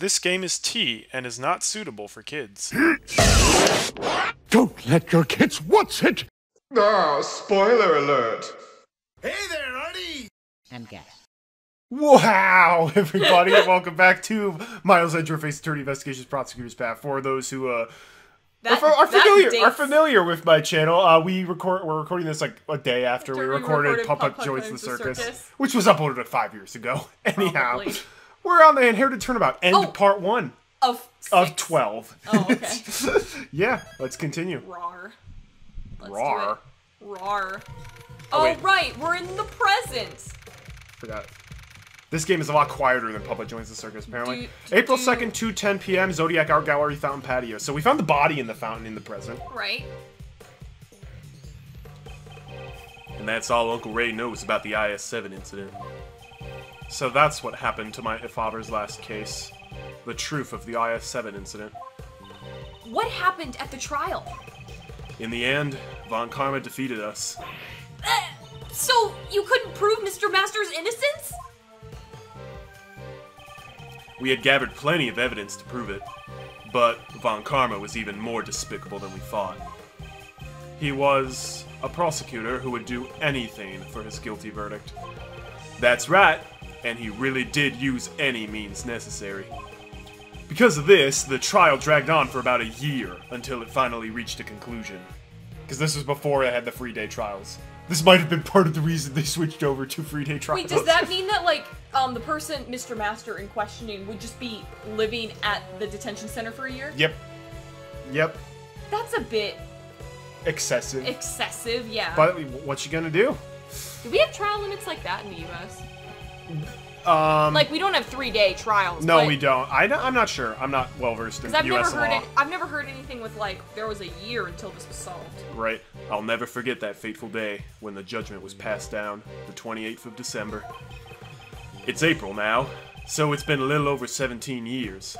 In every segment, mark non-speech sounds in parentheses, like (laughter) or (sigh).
This game is T and is not suitable for kids. (gasps) Don't let your kids watch it! Ah, spoiler alert. Hey there, Arty! And gas. Wow, (laughs) everybody, and welcome back to Miles Interface Attorney Investigations Prosecutors Path. For those who uh, That, are, are familiar dates- are familiar with my channel, uh, we record we're recording this like a day after, we After we recorded, recorded Pop Up Pop Joins the the Circus, Circus. which was uploaded like five years ago. (laughs) Anyhow, Probably. We're on the Inherited Turnabout, end Oh. part one of of twelve. Oh, okay. (laughs) yeah, let's continue. Rar. Let's Rawr. Do it. Rar. Oh, Oh, wait. right, we're in the present. Forgot. This game is a lot quieter than Puppet Joins the Circus, apparently. Do- April do- 2nd, 2.10 p.m., Zodiac Art Gallery Fountain Patio. So we found the body in the fountain in the present. Right. And that's all Uncle Ray knows about the IS-7 incident. So that's what happened to my father's last case. The truth of the IS-7 incident. What happened at the trial? In the end, Von Karma defeated us. Eh, So you couldn't prove Mr. Master's innocence? We had gathered plenty of evidence to prove it, but Von Karma was even more despicable than we thought. He was a prosecutor who would do anything for his guilty verdict. That's right, and he really did use any means necessary. Because of this, the trial dragged on for about a year until it finally reached a conclusion. Because this was before I had the free day trials. This might have been part of the reason they switched over to free day trials. Wait, does that mean that like um the person, Mr. Master in questioning, would just be living at the detention center for a year? Yep. Yep. That's a bit Excessive. excessive, yeah. but what you gonna do? Do we have trial limits like that in the U.S.? Um, Like we don't have three day trials. no, we don't. I, am not sure. I'm not well versed in I've U.S. never heard law. it. I've never heard anything with like there was a year until this was solved. Right. I'll never forget that fateful day when the judgment was passed down, the 28th of December. It's April now, so it's been a little over 17 years.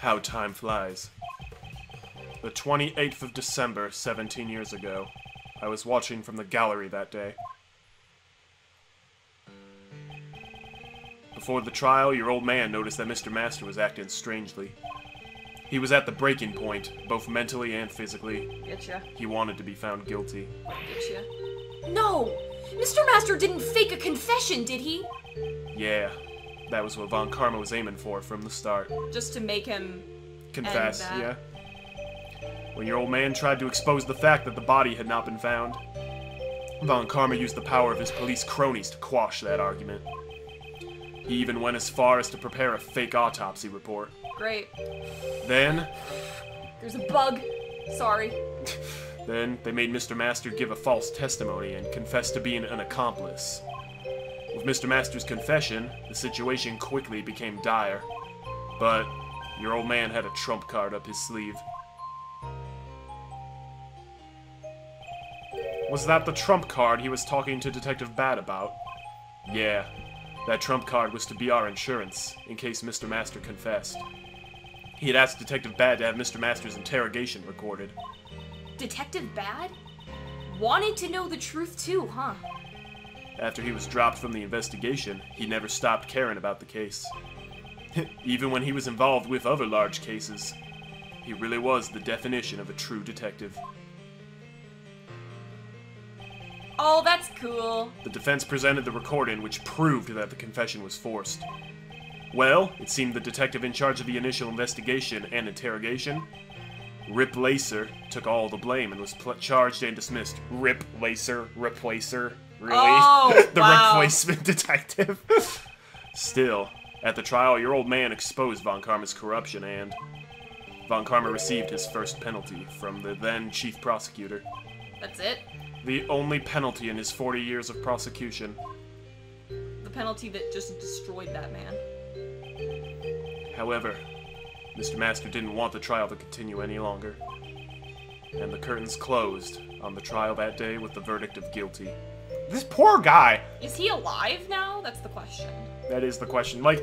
How time flies. The 28th of December, 17 years ago. I was watching from the gallery that day. Before the trial, your old man noticed that Mr. Master was acting strangely. He was at the breaking point, both mentally and physically. Getcha. He wanted to be found guilty. Getcha. No, Mr. Master didn't fake a confession, did he? Yeah, that was what Von Karma was aiming for from the start. Just to make him. Confess, yeah. When your old man tried to expose the fact that the body had not been found, Von Karma used the power of his police cronies to quash that argument. He even went as far as to prepare a fake autopsy report. Great. Then, There's a bug. Sorry. then they made Mr. Master give a false testimony and confess to being an accomplice. With Mr. Master's confession, the situation quickly became dire. But your old man had a trump card up his sleeve. Was that the trump card he was talking to Detective Badd about? Yeah, that trump card was to be our insurance, in case Mr. Master confessed. He had asked Detective Badd to have Mr. Master's interrogation recorded. Detective Badd wanted to know the truth too, huh? After he was dropped from the investigation, he never stopped caring about the case. (laughs) Even when he was involved with other large cases, he really was the definition of a true detective. Oh, that's cool. The defense presented the recording which proved that the confession was forced. Well, it seemed the detective in charge of the initial investigation and interrogation, Rip Lacer, took all the blame and was charged and dismissed. Rip Lacer, Replacer. Really? Oh, (laughs) the wow. replacement (laughs) detective. Still, at the trial, your old man exposed Von Karma's corruption and Von Karma received his first penalty from the then chief prosecutor. That's it. The only penalty in his 40 years of prosecution. The penalty that just destroyed that man. However, Mr. Master didn't want the trial to continue any longer. And the curtains closed on the trial that day with the verdict of guilty. This poor guy. Is he alive now? That's the question. That is the question. Like,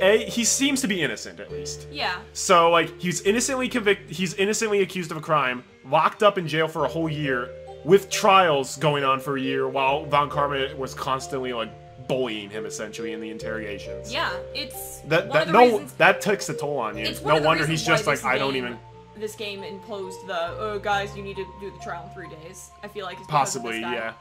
A, he seems to be innocent at least. Yeah. So, like, he's innocently convicted, he's innocently accused of a crime, locked up in jail for a whole year, with trials going on for a year while Von Karma was constantly, like, bullying him essentially in the interrogations. Yeah, it's That that no reasons, that takes a toll on you. It's one No of the wonder he's just like I don't even This game imposed the oh guys, you need to do the trial in three days. I feel like it's because of possibly yeah.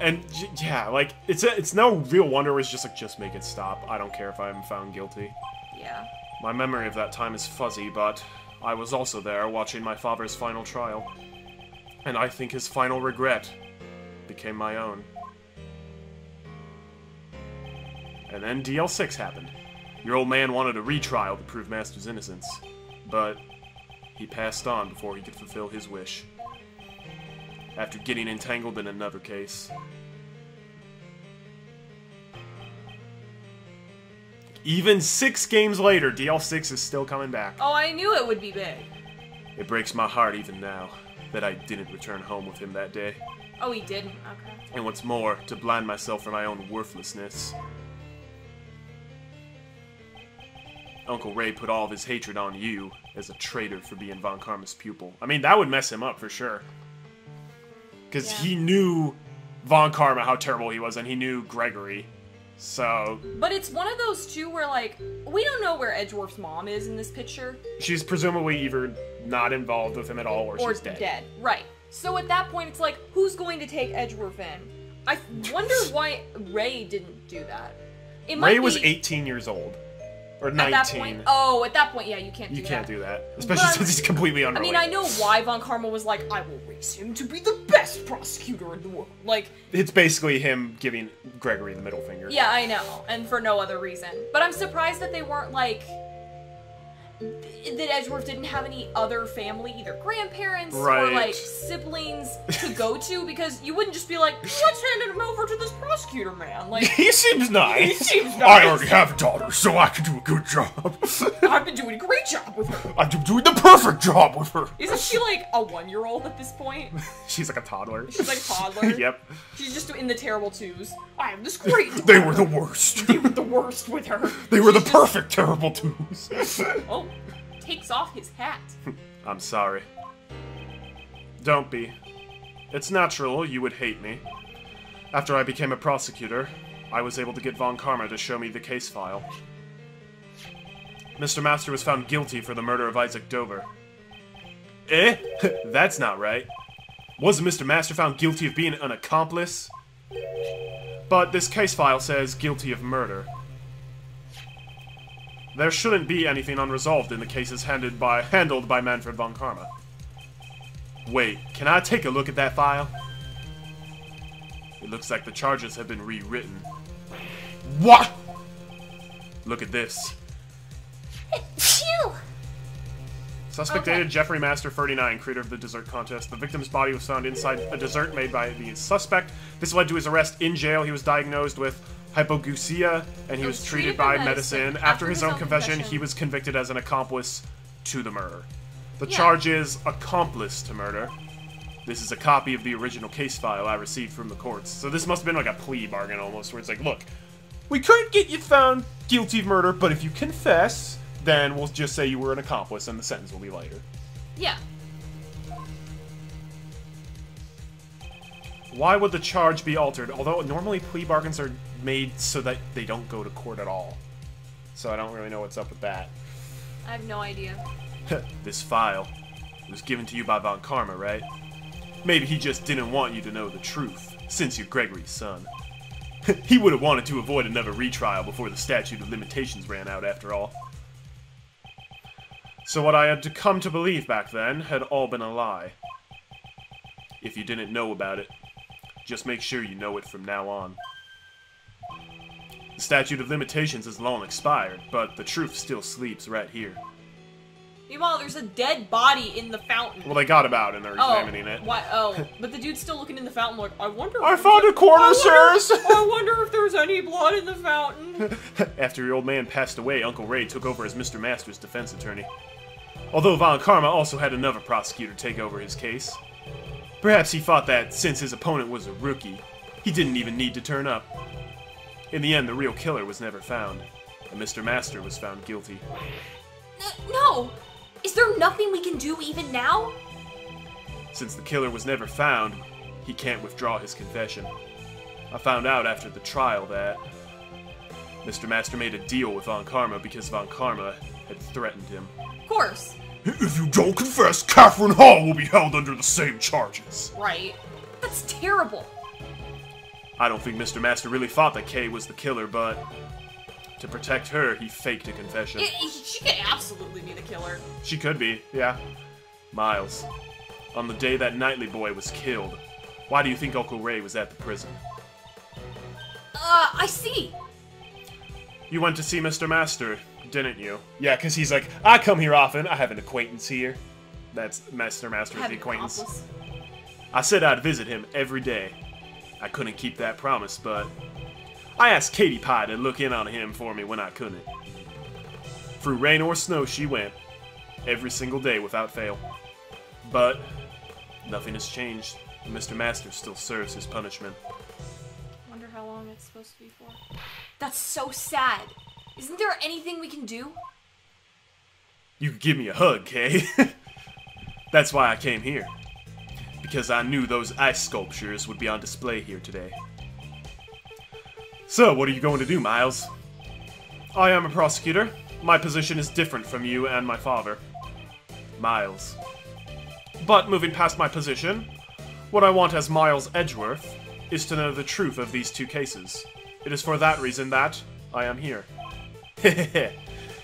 And yeah, like it's a, it's no real wonder. It's just like just make it stop. I don't care if I'm found guilty. Yeah. My memory of that time is fuzzy, but I was also there watching my father's final trial. And I think his final regret became my own. And then DL6 happened. Your old man wanted a retrial to prove Master's innocence, but he passed on before he could fulfill his wish. After getting entangled in another case. Even six games later, DL6 is still coming back. Oh, I knew it would be big. It breaks my heart even now that I didn't return home with him that day. Oh, he didn't. Okay. And what's more, to blind myself for my own worthlessness. Uncle Ray put all of his hatred on you as a traitor for being Von Karma's pupil. I mean, that would mess him up for sure. Because Yeah. he knew Von Karma, how terrible he was, and he knew Gregory. So, But it's one of those two where like we don't know where Edgeworth's mom is in this picture, she's presumably either not involved with him at all or, or she's dead. Right. So at that point, it's like who's going to take Edgeworth in? I wonder (laughs) why Ray didn't do that. It might Ray was 18 years old. Or At 19. that point, oh, at that point, yeah, you can't do you that. can't do that. Especially But- since he's completely I mean, I know why Von Karma was like, I will raise him to be the best prosecutor in the world. Like, It's basically him giving Gregory the middle finger. yeah, I know, and for no other reason. But I'm surprised that they weren't like that Edgeworth didn't have any other family, either grandparents or like siblings to go (laughs) to, because you wouldn't just be like, let's hand him over to this prosecutor man. Like, He seems nice. he seems nice. I already have a daughter, so I can do a good job. (laughs) I've been doing a great job with her. I'm doing the perfect job with her. Isn't she like a one-year-old at this point? (laughs) She's like a toddler. She's like a toddler. yep. She's just in the terrible twos. I am this great. They were the worst. They were the worst with her. They were the She's just- perfect terrible twos. Oh, (laughs) takes off his hat. (laughs) I'm sorry. Don't be. It's natural you would hate me. After I became a prosecutor, I was able to get Von Karma to show me the case file. Mr. Master was found guilty for the murder of Isaac Dover. Eh? (laughs) That's not right. Wasn't Mr. Master found guilty of being an accomplice? But this case file says guilty of murder. There shouldn't be anything unresolved in the cases handed by, handled by Manfred von Karma. Wait, can I take a look at that file? It looks like the charges have been rewritten. What? Look at this. Phew! Suspect Okay. dated Jeffrey Master 39, creator of the dessert contest. The victim's body was found inside a dessert made by the suspect. This led to his arrest in jail. He was diagnosed with hypogeusia and he was treated by medicine. After his own confession, he was convicted as an accomplice to the murder. The Yeah. charge is accomplice to murder. This is a copy of the original case file I received from the courts. So this must have been like a plea bargain almost, where it's like, look, we could get you found guilty of murder, but if you confess, then we'll just say you were an accomplice and the sentence will be lighter. Yeah. Why would the charge be altered? Although normally plea bargains are made so that they don't go to court at all. So I don't really know what's up with that. I have no idea. (laughs) this file was given to you by Von Karma, right? Maybe he just didn't want you to know the truth, since you're Gregory's son. (laughs) he would have wanted to avoid another retrial before the statute of limitations ran out, after all. So what I had to come to believe back then had all been a lie. If you didn't know about it, just make sure you know it from now on. The statute of limitations is long expired, but the truth still sleeps right here. Meanwhile, there's a dead body in the fountain. Well, they got about and they're oh, examining it. Why? Oh, (laughs) but the dude's still looking in the fountain, like, I wonder. I found a corner, I wonder- sirs! I wonder if there's any blood in the fountain. (laughs) After your old man passed away, Uncle Ray took over as Mr. Master's defense attorney. Although Von Karma also had another prosecutor take over his case. Perhaps he thought that since his opponent was a rookie, he didn't even need to turn up. In the end, the real killer was never found, and Mr. Master was found guilty. N- no! Is there nothing we can do even now? Since the killer was never found, he can't withdraw his confession. I found out after the trial that, Mr. Master made a deal with Von Karma because Von Karma had threatened him. Of course. If you don't confess, Catherine Hall will be held under the same charges. Right. That's terrible. I don't think Mr. Master really thought that Kay was the killer, but to protect her, he faked a confession. It, it- she could absolutely be the killer. She could be, yeah. Miles, on the day that Knightley boy was killed, why do you think Uncle Ray was at the prison? Uh, I see. You went to see Mr. Master, didn't you? Yeah, because he's like, I come here often. I have an acquaintance here. That's Mr. Master is Have the acquaintance. I said I'd visit him every day. I couldn't keep that promise, but I asked Katie Pie to look in on him for me when I couldn't. Through rain or snow, she went. Every single day without fail. But nothing has changed. and Mr. Master still serves his punishment. Wonder how long it's supposed to be for. That's so sad. Isn't there anything we can do? You could give me a hug, Kay. (laughs) That's why I came here. Because I knew those ice sculptures would be on display here today. So, what are you going to do, Miles? I am a prosecutor. My position is different from you and my father. Miles. But moving past my position, what I want as Miles Edgeworth is to know the truth of these two cases. It is for that reason that I am here. (laughs)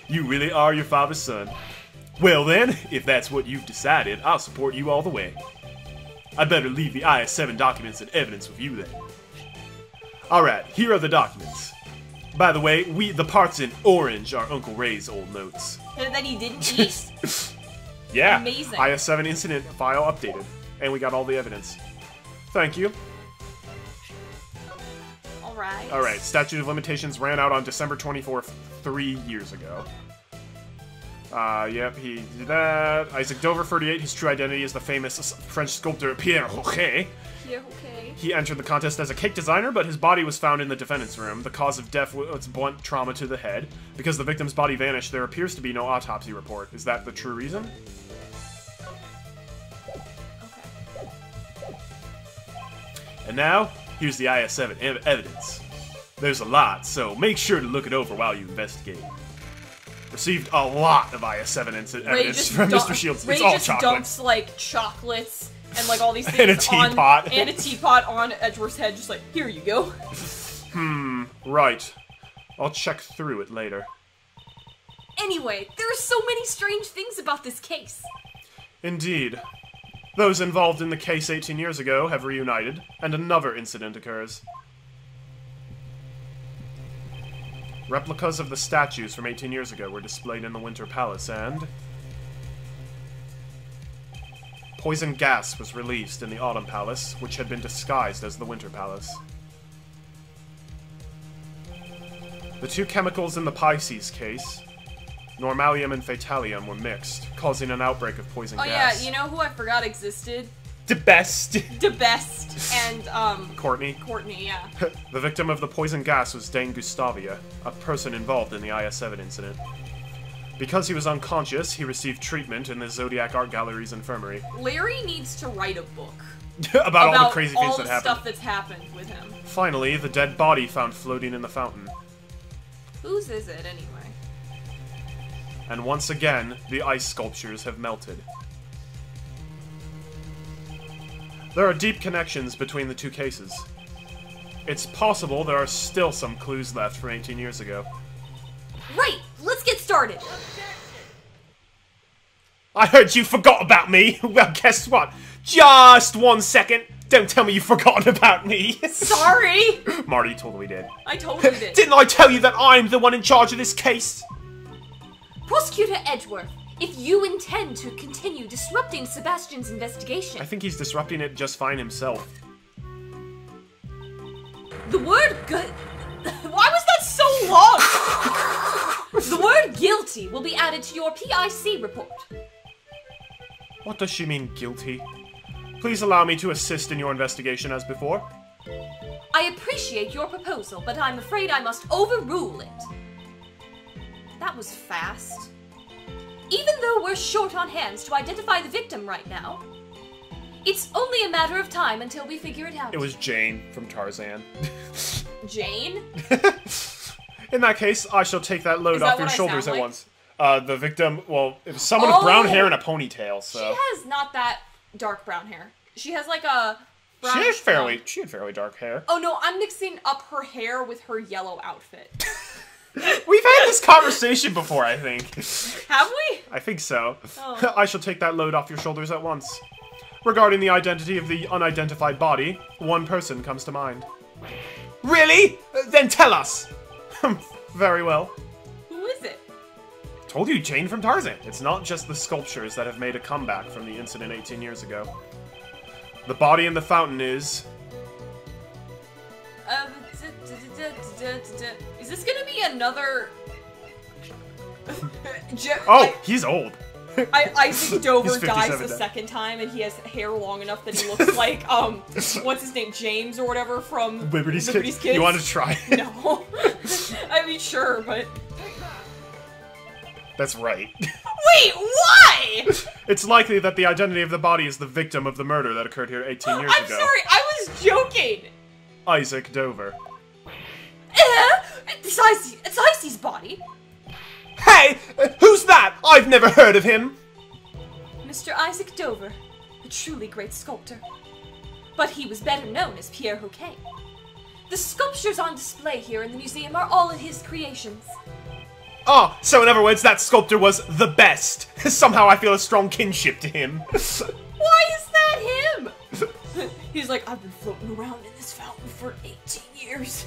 you really are your father's son. Well then, if that's what you've decided, I'll support you all the way. I better leave the IS-7 documents and evidence with you then. Alright, here are the documents. By the way, we the parts in orange are Uncle Ray's old notes. And that he didn't eat. (laughs) Yeah, Amazing. IS-7 incident file updated. And we got all the evidence. Thank you. Alright. Alright, statute of limitations ran out on December 24th, three years ago. Uh, yep, he did that. Isaac Dover, 38, his true identity is the famous French sculptor Pierre. Yeah, okay. He entered the contest as a cake designer, but his body was found in the defendant's room. The cause of death was blunt trauma to the head. Because the victim's body vanished, there appears to be no autopsy report. Is that the true reason? Okay. And now, here's the IS-7 ev- evidence. There's a lot, so make sure to look it over while you investigate. Received a lot of IS-7 inci- evidence from Mr. Shields. Ray it's all just chocolate. dumps like chocolates and like all these things (laughs) And a on teapot. and a teapot on Edgeworth's head, just like here you go. (laughs) hmm, Right. I'll check through it later. Anyway, there are so many strange things about this case. Indeed. Those involved in the case 18 years ago have reunited, and another incident occurs. Replicas of the statues from 18 years ago were displayed in the Winter Palace, and. Poison gas was released in the Autumn Palace, which had been disguised as the Winter Palace. The two chemicals in the Pisces case, normalium and fatalium, were mixed, causing an outbreak of poison Oh gas. Oh yeah, you know who I forgot existed? The best. (laughs) The best and um Courtney. Courtney, yeah. (laughs) The victim of the poison gas was Dane Gustavia, a person involved in the IS-7 incident. Because he was unconscious, he received treatment in the Zodiac Art Gallery's infirmary. Larry needs to write a book (laughs) about, all the crazy all things the that happened. stuff that's happened with him. Finally, the dead body found floating in the fountain. Whose is it anyway? And once again, the ice sculptures have melted. There are deep connections between the two cases. It's possible there are still some clues left from 18 years ago. Right, let's get started. I heard you forgot about me. (laughs) Well, guess what? Just one second. Don't tell me you've forgotten about me. (laughs) Sorry! Marty totally did. I totally did. Didn't I tell you that I'm the one in charge of this case? Prosecutor Edgeworth, if you intend to continue disrupting Sebastian's investigation, I think he's disrupting it just fine himself. the word gu- (laughs) Why was that so long? the word guilty will be added to your PIC report. What does she mean, guilty? Please allow me to assist in your investigation as before. I appreciate your proposal, but I'm afraid I must overrule it. That was fast. Even though we're short on hands to identify the victim right now, it's only a matter of time until we figure it out. It was Jane from Tarzan. Jane? (laughs) In that case, I shall take that load Is off that your shoulders at like? once. Uh, the victim, well, it was someone with brown Oh! hair and a ponytail, So She has not that dark brown hair. She has like a. She had fairly, blonde. she had fairly dark hair. Oh no, I'm mixing up her hair with her yellow outfit. (laughs) We've had this conversation before, I think. Have we? I think so. Oh. (laughs) I shall take that load off your shoulders at once. Regarding the identity of the unidentified body, one person comes to mind. Really? Uh, then tell us! (laughs) Very well. Who is it? Told you, Jane from Tarzan. It's not just the sculptures that have made a comeback from the incident 18 years ago. The body in the fountain is. Is this gonna be another? (laughs) Oh, he's old. I, Isaac (laughs) Dover dies 57 the now. second time, and he has hair long enough that he looks (laughs) like um, what's his name, James or whatever from Liberty's, Liberty's Kids. Kids. You want to try? it? No, I mean sure, but That's right. wait, why? It's likely that the identity of the body is the victim of the murder that occurred here 18 years ago. I'm ago. sorry, I was joking. Isaac Dover. Eh? It's Icy, it's Icy's body. Hey! Who's that? I've never heard of him! Mr. Isaac Dover, a truly great sculptor. But he was better known as Pierre Hoquet. The sculptures on display here in the museum are all of his creations. Oh, so in other words, that sculptor was the best. (laughs) Somehow I feel a strong kinship to him. (laughs) Why is that him? (laughs) He's like, I've been floating around in this fountain for 18 years.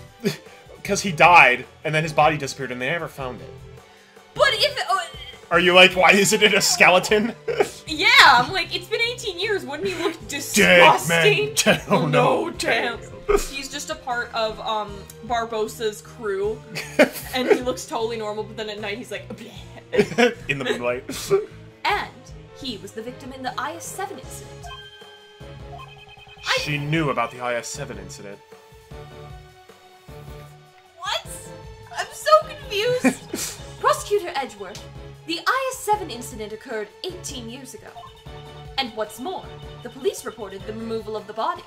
Because he died, and then his body disappeared, and they never found it. But if, uh, Are you like, why isn't it a skeleton? (laughs) yeah, I'm like, it's been 18 years. Wouldn't he look (laughs) disgusting? (laughs) tell no damn. He's just a part of um Barbossa's crew, and he looks totally normal. But then at night, he's like. In the moonlight. And he was the victim in the IS-7 incident. she knew about the IS-7 incident. So confused. (laughs) Prosecutor Edgeworth, the IS-7 incident occurred 18 years ago. And what's more, the police reported the removal of the body.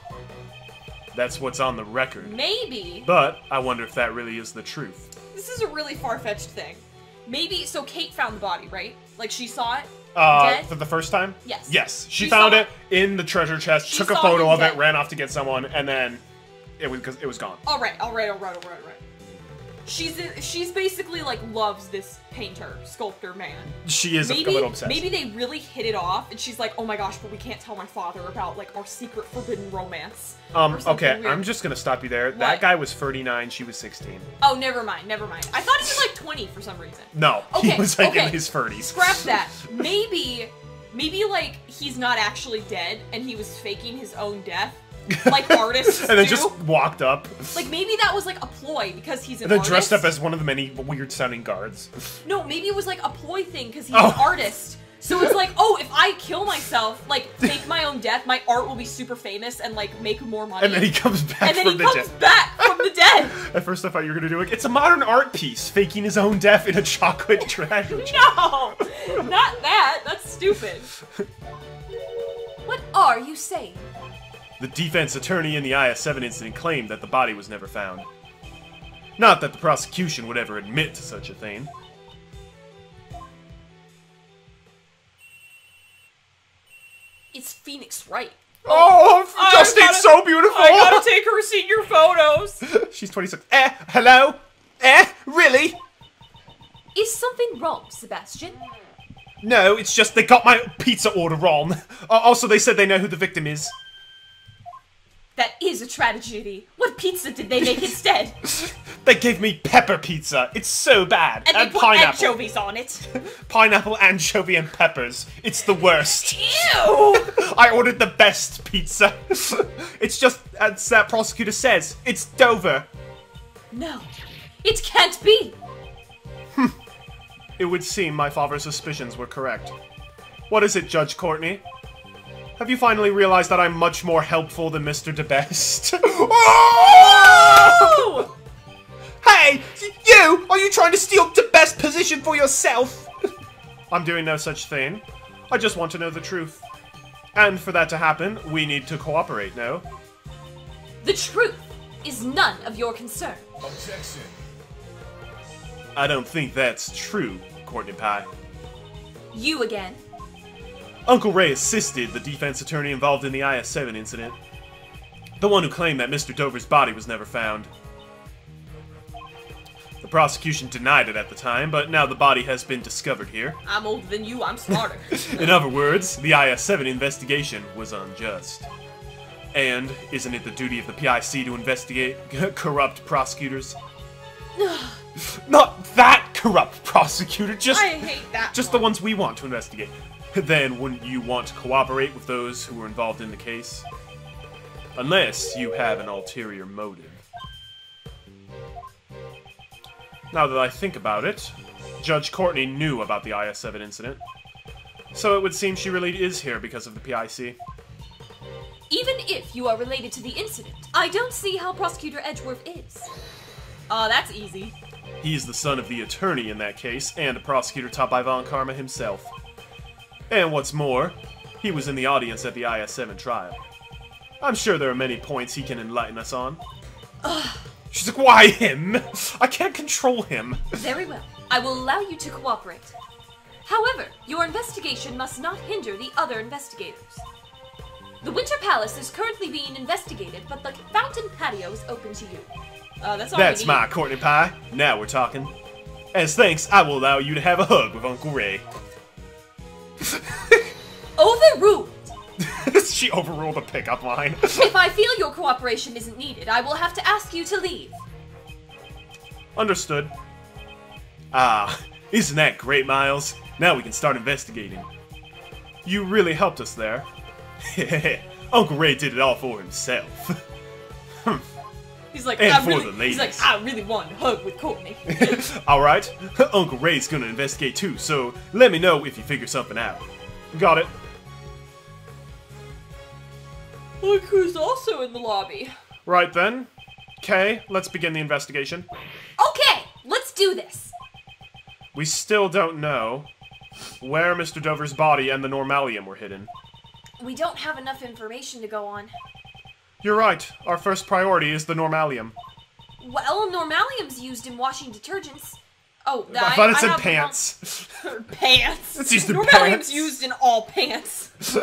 That's what's on the record. maybe But I wonder if that really is the truth. this is a really far fetched thing. Maybe so. Kate found the body, right? Like she saw it. Uh, Dead? for the first time? Yes. Yes. She, She found it in the treasure chest, She took a photo of it, ran off to get someone, and then it was it was gone. All right, all right, all right, all right, all right. She's she's basically like loves this painter, sculptor man. She is a Maybe little obsessed. maybe they really hit it off, and she's like, "Oh my gosh, but we can't tell my father about like our secret forbidden romance." Um, okay, weird. I'm just gonna stop you there. What? That guy was 39, she was 16. Oh, never mind, never mind. I thought he was like 20 for some reason. No, Okay, he (laughs) was like okay. in his 30s. Scrap (laughs) that. Maybe, maybe like he's not actually dead, and he was faking his own death, like (laughs) artists and then do. just walked up, Like maybe that was like a ploy because he's an and then artist. dressed up as one of the many weird sounding guards. No, maybe it was like a ploy thing because he's Oh. an artist. So it's like, oh, if I kill myself, like fake my own death, my art will be super famous and like make more money. And then he comes back And then from he the comes dead. back from the dead. (laughs) At first, I thought you were gonna do like it's a modern art piece, faking his own death in a chocolate (laughs) treasure. No, not that. That's stupid. What are you saying? The defense attorney in the IS-7 incident claimed that the body was never found. Not that the prosecution would ever admit to such a thing. It's Phoenix Wright. Oh, I Justine's so beautiful! I gotta take her senior photos. (laughs) She's 26. Eh, hello? Eh, really? Is something wrong, Sebastian? No, it's just they got my pizza order wrong. Uh, also, they said they know who the victim is. That is a tragedy. What pizza did they make instead? (laughs) They gave me pepper pizza. It's so bad. And put pineapple. anchovies on it. (laughs) Pineapple, anchovy, and peppers. It's the worst. Ew! (laughs) I ordered the best pizza. it's just as that prosecutor says. It's Dover. No, it can't be. Hmm. It would seem my father's suspicions were correct. What is it, Judge Courtney? Have you finally realized that I'm much more helpful than Mr. Debeste? (laughs) oh! Hey, you! Are you trying to steal Debeste's position for yourself? (laughs) I'm doing no such thing. I just want to know the truth. And for that to happen, we need to cooperate, no? The truth is none of your concern. Objection. I don't think that's true, Courtney Pye. You again. Uncle Ray assisted the defense attorney involved in the IS-7 incident. The one who claimed that Mr. Dover's body was never found. The prosecution denied it at the time, but now the body has been discovered here. I'm older than you, I'm smarter. (laughs) In other words, the IS-7 investigation was unjust. And isn't it the duty of the PIC to investigate (laughs) corrupt prosecutors? (sighs) Not that corrupt prosecutor, just I hate that. just the ones we want to investigate. (laughs) Then wouldn't you want to cooperate with those who were involved in the case? Unless you have an ulterior motive. Now that I think about it, Judge Courtney knew about the IS-7 incident. So it would seem she really is here because of the PIC. Even if you are related to the incident, I don't see how Prosecutor Edgeworth is. Oh, that's easy. He's the son of the attorney in that case, and a prosecutor taught by Von Karma himself. And what's more, he was in the audience at the IS-7 trial. I'm sure there are many points he can enlighten us on. She's like, why him? I can't control him. Very well. I will allow you to cooperate. However, your investigation must not hinder the other investigators. The Winter Palace is currently being investigated, but the fountain patio is open to you. Uh, that's all That's my Courtney Pie. Now we're talking. As thanks, I will allow you to have a hug with Uncle Ray. (laughs) Overruled! (laughs) she overruled a pickup line. (laughs) if I feel your cooperation isn't needed, I will have to ask you to leave. Understood. Ah, isn't that great, Miles? Now we can start investigating. You really helped us there. Uncle Ray did it all for himself. He's like, And I really, he's like. I really want to hug with Courtney. (laughs) (laughs) Alright, (laughs) Uncle Ray's gonna investigate too, so let me know if you figure something out. Got it? Look who's also in the lobby. Right then. Kay, let's begin the investigation. Okay, let's do this. We still don't know where Mr. Dover's body and the Normalium were hidden. We don't have enough information to go on. You're right, our first priority is the Normalium. Well, normalium's used in washing detergents. Oh, I, thought it said the wrong- pants. (laughs) Pants. It's used in Normalium's pants. used in all pants. (laughs)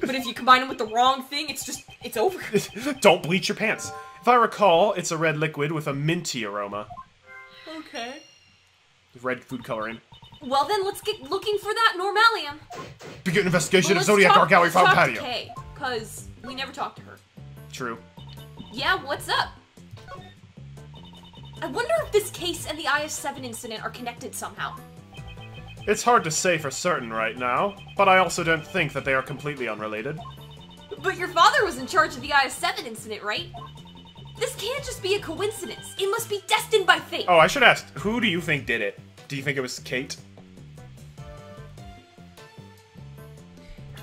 but if you combine them with the wrong thing, it's just, it's over. (laughs) Don't bleach your pants. If I recall, it's a red liquid with a minty aroma. okay. Red food coloring. Well, then let's get looking for that normalium. Begin investigation Well, of Zodiac talk- Dark Alley let's talk Patio. to Kay, cause we never talked to her. True. Yeah, what's up? I wonder if this case and the IS-7 incident are connected somehow. It's hard to say for certain right now, but I also don't think that they are completely unrelated. But your father was in charge of the IS-7 incident, right? This can't just be a coincidence. It must be destined by fate. Oh, I should ask, who do you think did it? Do you think it was Kate?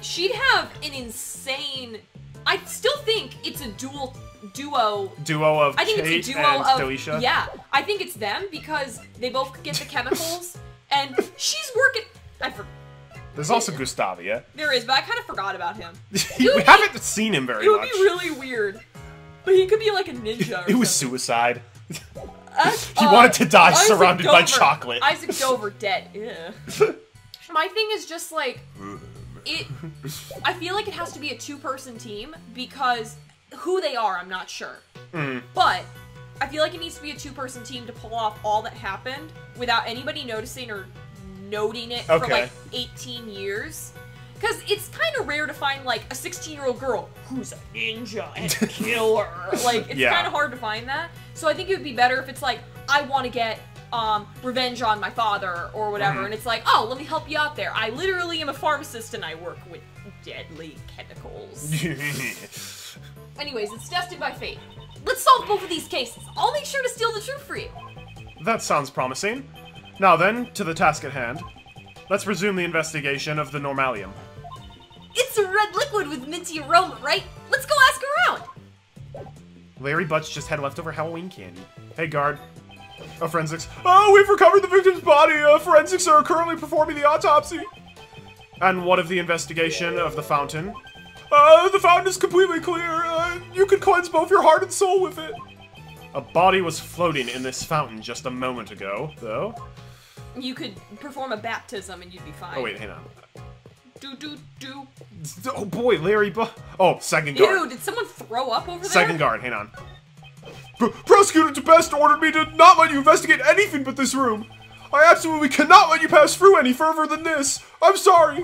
She'd have an insane. I still think it's a dual duo. Duo of I think Kate it's a duo and of Delicia? yeah. I think it's them because they both get the chemicals, (laughs) and she's working. I for, There's also Gustavia. there is, but I kind of forgot about him. (laughs) we be- haven't seen him very much. It would much. be really weird, but he could be like a ninja. Or (laughs) it was something. suicide. Uh, He wanted to die Isaac surrounded by chocolate. Isaac Dover dead. Yeah. My thing is just like it. I feel like it has to be a two-person team because who they are, I'm not sure. Hmm. But I feel like it needs to be a two-person team to pull off all that happened without anybody noticing or noting it for like 18 years. Because it's kind of rare to find like a 16-year-old girl who's a ninja and a (laughs) killer. like it's Yeah. kind of hard to find that. So I think it would be better if it's like I want to get um, revenge on my father or whatever, Mm-hmm. and it's like, oh, let me help you out there. I literally am a pharmacist and I work with deadly chemicals. (laughs) Anyways, it's destined by fate. Let's solve both of these cases. I'll make sure to steal the truth for you. that sounds promising. Now then, to the task at hand. Let's resume the investigation of the Normalium. It's a red liquid with minty aroma, right? Let's go ask around. Larry Butz just had leftover Halloween candy. Hey, guard. Oh, forensics. Oh, we've recovered the victim's body. Uh, forensics are currently performing the autopsy. And what of the investigation of the fountain? Uh, the fountain is completely clear. Uh, you can cleanse both your heart and soul with it. A body was floating in this fountain just a moment ago, though. You could perform a baptism and you'd be fine. Oh, wait, hang on. Do do do. Oh boy, Larry Bu- Oh, second guard. Ew, did someone throw up over there? Second guard, hang on. Pr- Prosecutor Debeste ordered me to not let you investigate anything but this room. I absolutely cannot let you pass through any further than this. I'm sorry.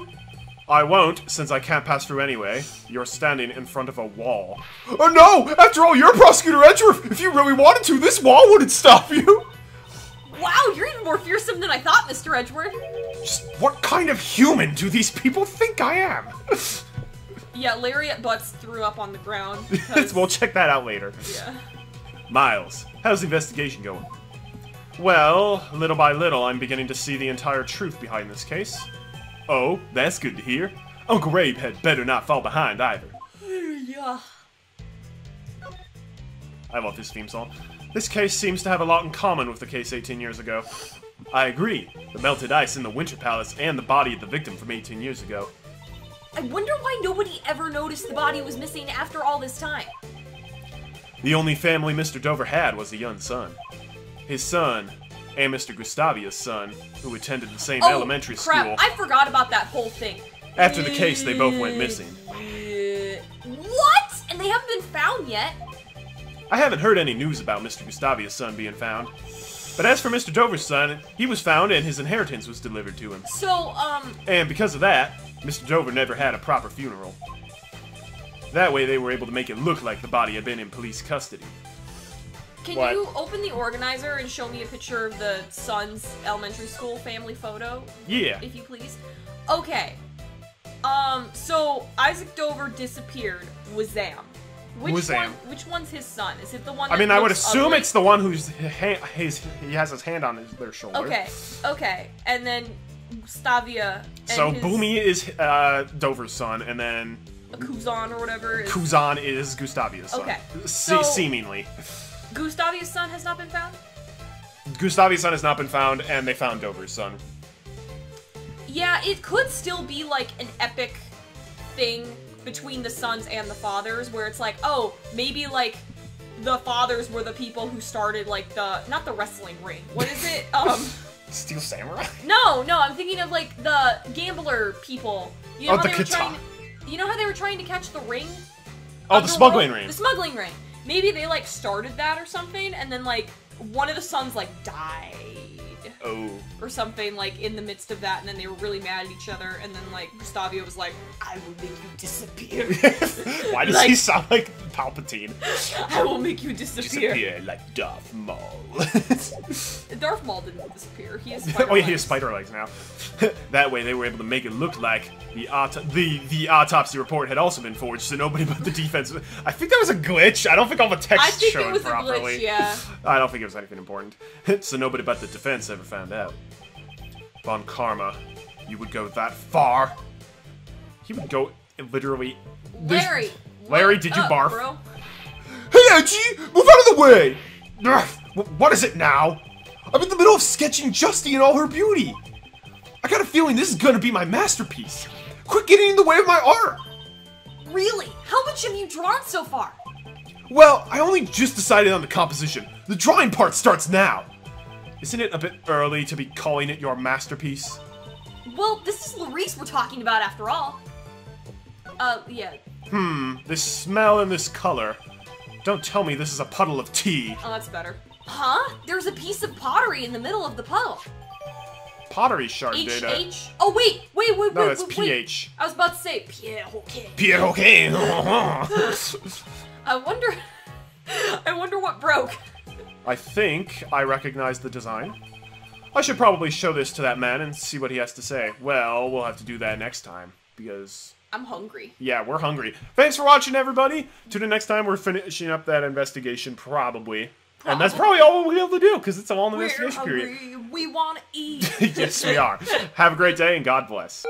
I won't, since I can't pass through anyway. You're standing in front of a wall. Oh no! After all, you're Prosecutor Edgeworth. If you really wanted to, this wall wouldn't stop you. Wow, you're even more fearsome than I thought, Mr. Edgeworth. Just what kind of human do these people think I am? (laughs) Yeah, Larry Butz threw up on the ground. (laughs) because- we'll check that out later. yeah. Miles, how's the investigation going? Well, little by little, I'm beginning to see the entire truth behind this case. Oh, that's good to hear. Uncle Rabe had better not fall behind either. Yeah. I love this theme song. This case seems to have a lot in common with the case 18 years ago. I agree. The melted ice in the Winter Palace and the body of the victim from 18 years ago. I wonder why nobody ever noticed the body was missing after all this time. The only family Mr. Dover had was a young son. His son, and Mr. Gustavia's son, who attended the same elementary Oh, crap. school. I forgot about that whole thing. After the case, they both went missing. What? And they haven't been found yet? I haven't heard any news about Mr. Gustavia's son being found. But as for Mr. Dover's son, he was found and his inheritance was delivered to him. So, um, And because of that, Mr. Dover never had a proper funeral. That way they were able to make it look like the body had been in police custody. can What? you open the organizer and show me a picture of the son's elementary school family photo, Yeah. if you please? Okay. Um, so Isaac Dover disappeared. Wazam. Which Wazam. one? Which one's his son? Is it the one? I mean, I would assume ugly? it's the one who's ha- his, he has his hand on his, their shoulder. Okay, okay, and then Stavia. And So his Boomy is uh, Dover's son, and then Kuzan or whatever. Is, Kuzan is Gustavia's son. Okay. So- seemingly. Gustavia's son has not been found. Gustavia's son has not been found, and they found Dover's son. Yeah, it could still be like an epic thing between the sons and the fathers, where it's like, oh, maybe like the fathers were the people who started like the not the wrestling ring. What is it? (laughs) Um, Steel Samurai? no, no, I'm thinking of like the gambler people. You know Oh, how the they were kata- trying. You know how they were trying to catch the ring? Oh, the smuggling ring. The smuggling ring. Maybe they like started that or something, and then like one of the sons like died Oh. or something like in the midst of that, and then they were really mad at each other, and then like Gustavio was like, "I will make you disappear. (laughs) Why does Like- he sound like Palpatine? (laughs) I will make you disappear." Disappear like Darth Maul. (laughs) Darth Maul didn't disappear. He has oh spider yeah, he has legs. spider legs now. that way, they were able to make it look like the auto- the the autopsy report had also been forged, so nobody but the defense. I think that was a glitch. I don't think all the text I think showed it was properly. a glitch. Yeah. I don't think it was anything important. so nobody but the defense ever found out. Von Karma, you would go that far? He would go literally. Larry. Larry, did you up, barf? Bro? Hey, Edgy, move out of the way. What is it now? I'm in the middle of sketching Justy in all her beauty. I got a feeling this is gonna be my masterpiece. Quit getting in the way of my art. Really? How much have you drawn so far? Well, I only just decided on the composition. The drawing part starts now. Isn't it a bit early to be calling it your masterpiece? Well, this is Larice we're talking about after all. Uh, yeah. Hmm, this smell and this color. Don't tell me this is a puddle of tea. Oh, that's better. Huh? There's a piece of pottery in the middle of the puddle. Pottery shard H data. H. Oh wait, wait, wait, No, wait, that's wait, wait. pH. I was about to say Pierre. Okay. Pierre, okay. (laughs) (laughs) I wonder. (laughs) I wonder what broke. I think I recognize the design. I should probably show this to that man and see what he has to say. Well, we'll have to do that next time, because, I'm hungry. yeah, we're hungry. Thanks for watching, everybody! Tune in next time, we're finishing up that investigation, probably. And that's probably all we'll be able to do, because it's a long We're investigation period. hungry. We want to (laughs) eat. yes, we are. Have a great day, and God bless.